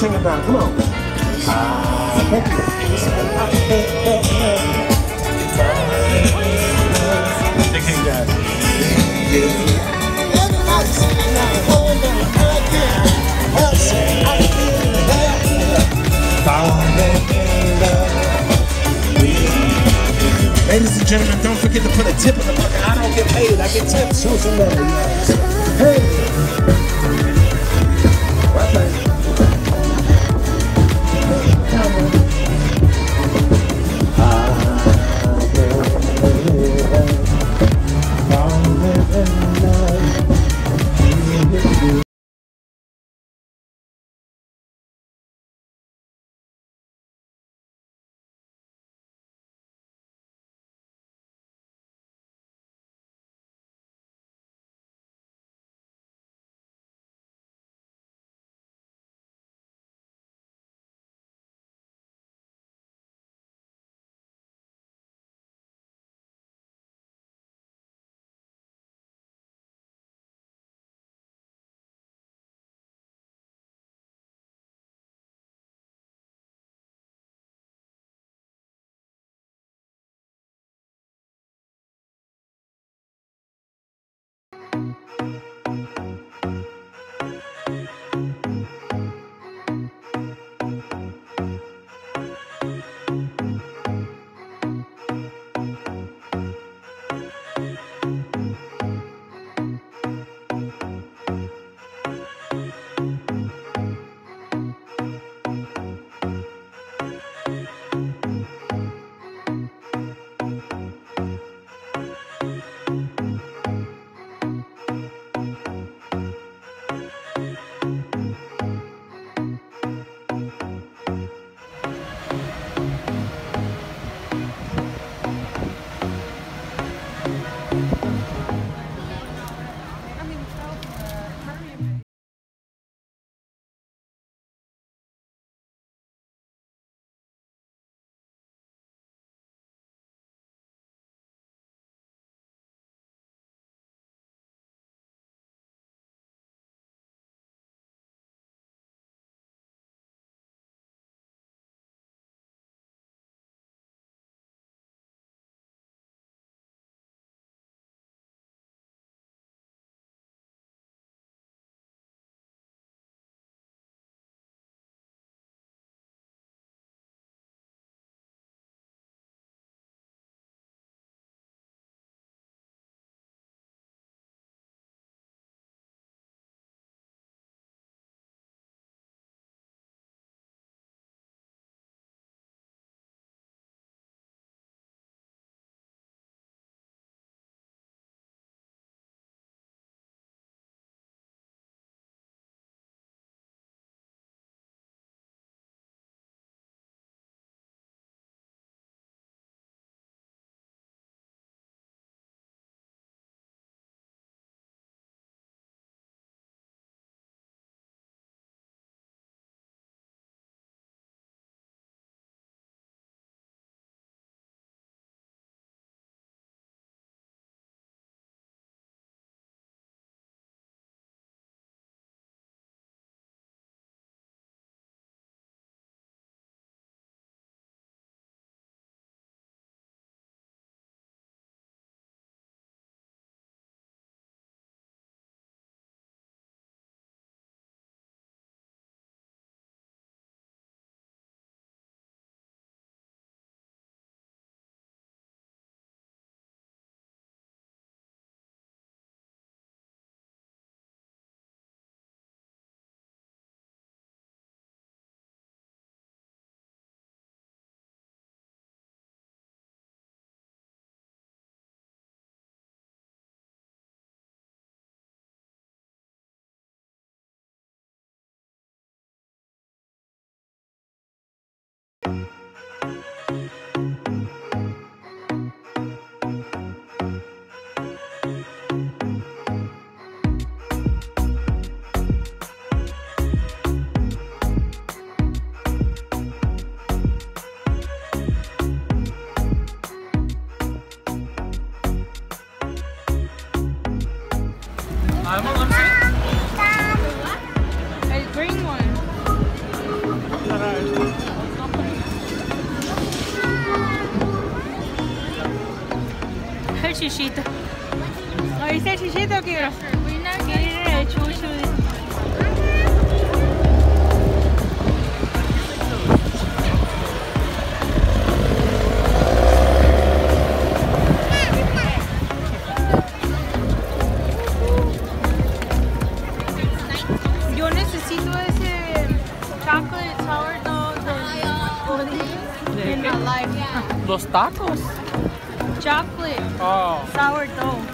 sing it now, come on. Ladies and gentlemen, don't forget to put a tip in the bucket. I don't get paid, I get tips. Show some love. Tacos. Chocolate Oh. sourdough.